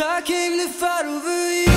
I came to fight over you